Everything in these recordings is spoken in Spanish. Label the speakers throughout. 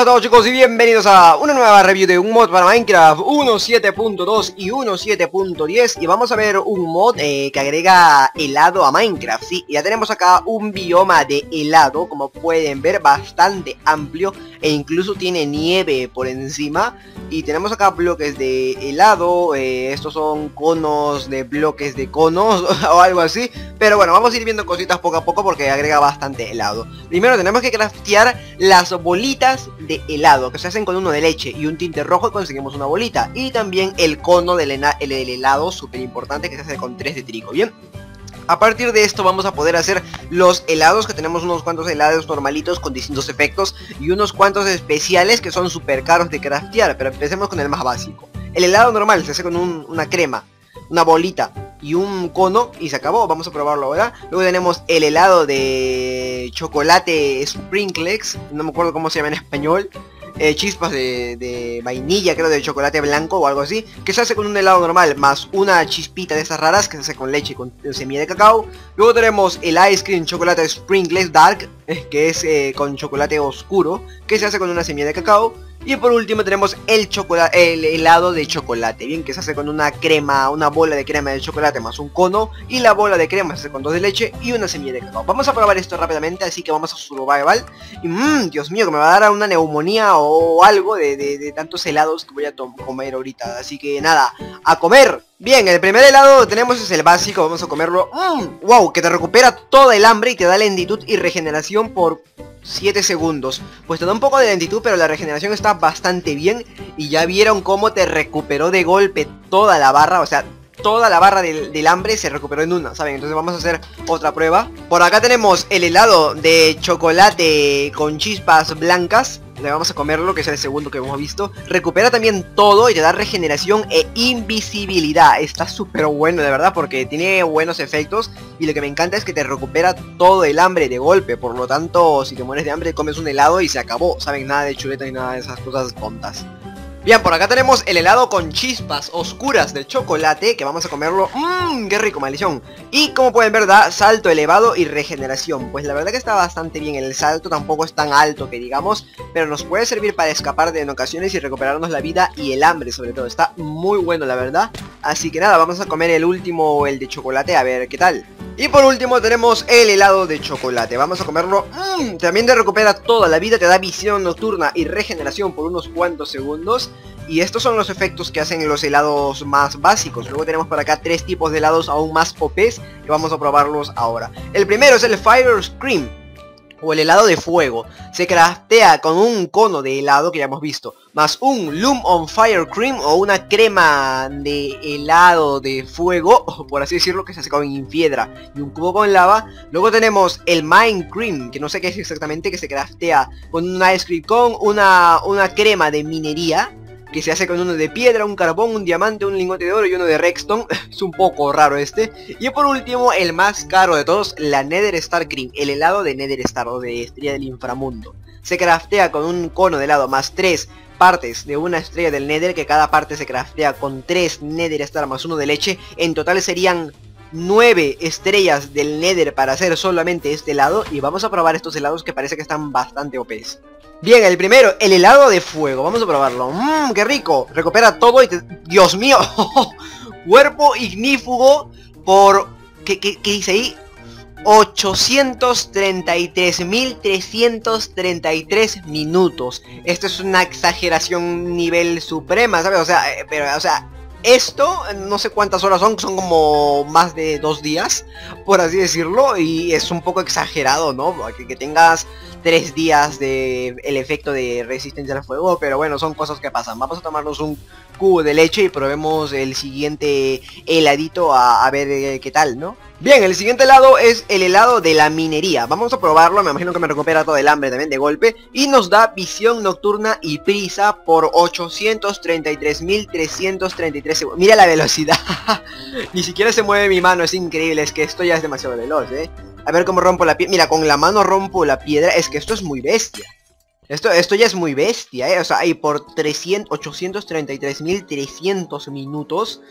Speaker 1: A todos chicos y bienvenidos a una nueva review de un mod para Minecraft 1.7.2 y 1.7.10 Y vamos a ver un mod eh, que agrega helado a Minecraft, sí. Ya tenemos acá un bioma de helado, como pueden ver, bastante amplio E incluso tiene nieve por encima. Y tenemos acá bloques de helado, eh, estos son conos de bloques de conos o algo así. Pero bueno, vamos a ir viendo cositas poco a poco porque agrega bastante helado. Primero tenemos que craftear las bolitas helado que se hacen con uno de leche y un tinte rojo y conseguimos una bolita. Y también el cono del, helado, súper importante, que se hace con tres de trigo, ¿bien? A partir de esto vamos a poder hacer los helados, que tenemos unos cuantos helados normalitos con distintos efectos y unos cuantos especiales que son súper caros de craftear, pero empecemos con el más básico. El helado normal se hace con una crema, una bolita y un cono y se acabó, vamos a probarlo ahora. Luego tenemos el helado de chocolate sprinkles, no me acuerdo cómo se llama en español. Eh, chispas de, vainilla, creo, de chocolate blanco o algo así, que se hace con un helado normal, más una chispita de esas raras que se hace con leche y con semilla de cacao. Luego tenemos el ice cream chocolate sprinkles dark, eh, que es eh, con chocolate oscuro, que se hace con una semilla de cacao. Y por último tenemos el chocolate, el helado de chocolate, bien que se hace con una crema, una bola de crema de chocolate más un cono y la bola de crema se hace con dos de leche y una semilla de cacao. Vamos a probar esto rápidamente, así que vamos a survival. Y mmm, Dios mío, que me va a dar una neumonía o algo de, tantos helados que voy a comer ahorita. Así que nada, a comer. Bien, el primer helado tenemos es el básico, vamos a comerlo. Mmm, wow, que te recupera toda el hambre y te da lentitud y regeneración por 7 segundos. Pues te da un poco de lentitud, pero la regeneración está bastante bien. Y ya vieron cómo te recuperó de golpe toda la barra, o sea, toda la barra del, hambre se recuperó en una, ¿saben? Entonces vamos a hacer otra prueba. Por acá tenemos el helado de chocolate con chispas blancas le vamos a comerlo, que es el segundo que hemos visto. Recupera también todo y te da regeneración e invisibilidad. Está súper bueno, de verdad, porque tiene buenos efectos. Y lo que me encanta es que te recupera todo el hambre de golpe. Por lo tanto, si te mueres de hambre, comes un helado y se acabó. Saben, nada de chuleta ni nada de esas cosas tontas. Bien, por acá tenemos el helado con chispas oscuras de chocolate Que vamos a comerlo, mmm, qué rico, maldición. Y como pueden ver, da salto elevado y regeneración. Pues la verdad que está bastante bien El salto tampoco es tan alto que digamos Pero nos puede servir para escapar de en ocasiones Y recuperarnos la vida y el hambre sobre todo. Está muy bueno la verdad. Así que nada, vamos a comer el último, el de chocolate A ver qué tal y por último tenemos el helado de chocolate Vamos a comerlo mmm, También te recupera toda la vida Te da visión nocturna y regeneración por unos cuantos segundos y estos son los efectos que hacen los helados más básicos. Luego tenemos por acá tres tipos de helados aún más OPs que vamos a probarlos ahora. El primero es el Fire Scream o el helado de fuego. Se craftea con un cono de helado que ya hemos visto, más un Loom on Fire Cream o una crema de helado de fuego, por así decirlo, que se hace con piedra y un cubo con lava. Luego tenemos el Mine Cream, que no sé qué es exactamente, que se craftea con un ice cream con una, una crema de minería que se hace con uno de piedra, un carbón, un diamante, un lingote de oro y uno de redstone. es un poco raro este. Y por último, el más caro de todos, la Nether Star Cream, el helado de Nether Star o de estrella del inframundo. Se craftea con un cono de helado más tres partes de una estrella del Nether, que cada parte se craftea con tres Nether Star más uno de leche. En total serían 9 estrellas del Nether para hacer solamente este helado y vamos a probar estos helados que parece que están bastante OPs. Bien, el primero, el helado de fuego. Vamos a probarlo. Mmm, qué rico. Recupera todo y te... Dios mío. Cuerpo ignífugo por... ¿Qué, qué, qué dice ahí? 833.333 minutos. Esto es una exageración nivel suprema, ¿sabes? O sea, eh, pero, o sea, esto, no sé cuántas horas son, son como más de dos días, por así decirlo, y es un poco exagerado, ¿no? Que, que tengas tres días de el efecto de resistencia al fuego, pero bueno, son cosas que pasan. Vamos a tomarnos un cubo de leche y probemos el siguiente heladito a, ver eh, qué tal, ¿no? Bien, el siguiente helado es el helado de la minería. Vamos a probarlo, me imagino que me recupera todo el hambre también de golpe. Y nos da visión nocturna y prisa por 833.333 segundos. Mira la velocidad. Ni siquiera se mueve mi mano, es increíble, es que esto ya es demasiado veloz, ¿eh? A ver cómo rompo la piedra. Mira, con la mano rompo la piedra. Es que esto es muy bestia. Esto, esto ya es muy bestia, ¿eh? O sea, hay por 300, 833.300 minutos.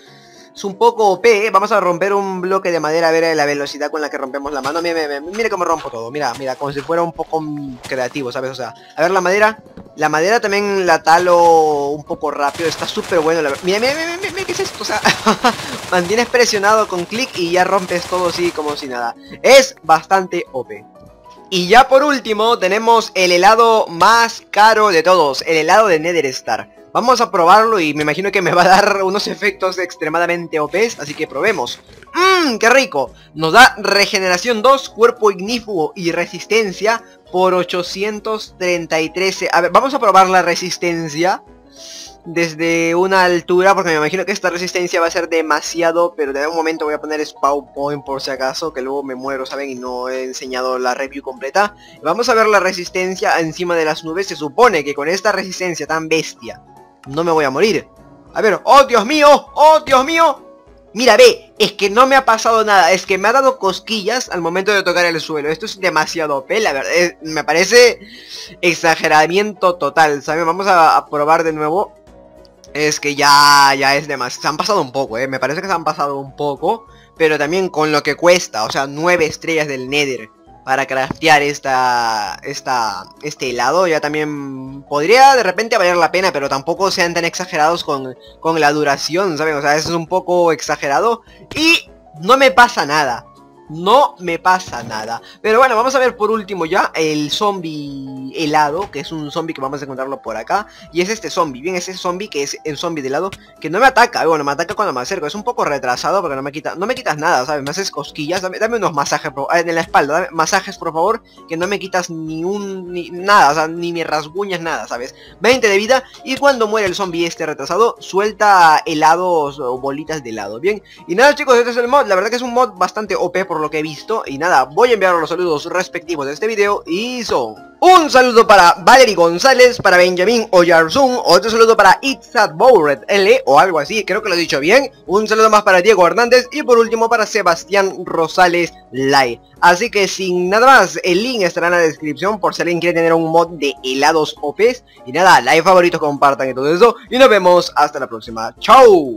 Speaker 1: Es un poco OP. Vamos a romper un bloque de madera a ver la velocidad con la que rompemos la mano. Mira, mira, mira cómo rompo todo. Mira, mira, como si fuera un poco creativo, ¿sabes? O sea, a ver la madera. La madera también la talo un poco rápido. Está súper bueno. La... Mira, mira, mira, mira, ¿qué es esto? O sea, mantienes presionado con clic y ya rompes todo así como si nada. Es bastante OP. Y ya por último tenemos el helado más caro de todos, el helado de Nether Star. Vamos a probarlo y me imagino que me va a dar unos efectos extremadamente OPs, así que probemos. ¡Mmm! ¡Qué rico! Nos da regeneración 2, cuerpo ignífugo y resistencia por 833... A ver, vamos a probar la resistencia desde una altura porque me imagino que esta resistencia va a ser demasiado pero de un momento voy a poner spawn point por si acaso que luego me muero saben y no he enseñado la review completa vamos a ver la resistencia encima de las nubes se supone que con esta resistencia tan bestia no me voy a morir. A ver, ¡oh Dios mío! ¡oh Dios mío! Mira, ve, es que no me ha pasado nada, es que me ha dado cosquillas al momento de tocar el suelo. Esto es demasiado pela, verdad, me parece exageramiento total, ¿sabes? Vamos a, probar de nuevo. Es que ya, ya es demasiado. Se han pasado un poco, ¿eh? Me parece que se han pasado un poco. Pero también con lo que cuesta, o sea, nueve estrellas del Nether para craftear esta, esta, este helado. Ya también podría de repente valer la pena, pero tampoco sean tan exagerados con, con la duración, ¿saben? O sea, eso es un poco exagerado. Y no me pasa nada no me pasa nada. Pero bueno, vamos a ver por último ya el zombie helado, que es un zombie que vamos a encontrarlo por acá. Y es este zombie, bien, es ese zombie que es el zombie de helado, que no me ataca, bueno, me ataca cuando me acerco. Es un poco retrasado porque no me quita, no me quitas nada, ¿sabes? Me haces cosquillas, dame, unos masajes en la espalda, dame masajes por favor, que no me quitas ni un, ni nada, o sea, ni me rasguñas nada, ¿sabes? 20 de vida y cuando muere el zombie este retrasado, suelta helados o bolitas de helado, bien. Y nada chicos, este es el mod, la verdad que es un mod bastante OP por lo que he visto Y nada, voy a enviar los saludos respectivos de este video Y son un saludo para Valery González, para Benjamin Oyarzún, otro saludo para Itzat Bowred L o algo así, creo que lo he dicho bien. Un saludo más para Diego Hernández y por último para Sebastián Rosales Lai. Así que sin nada más, el link estará en la descripción por si alguien quiere tener un mod de helados OPs. Y nada, like, favoritos, compartan y todo eso. Y nos vemos hasta la próxima. ¡Chao!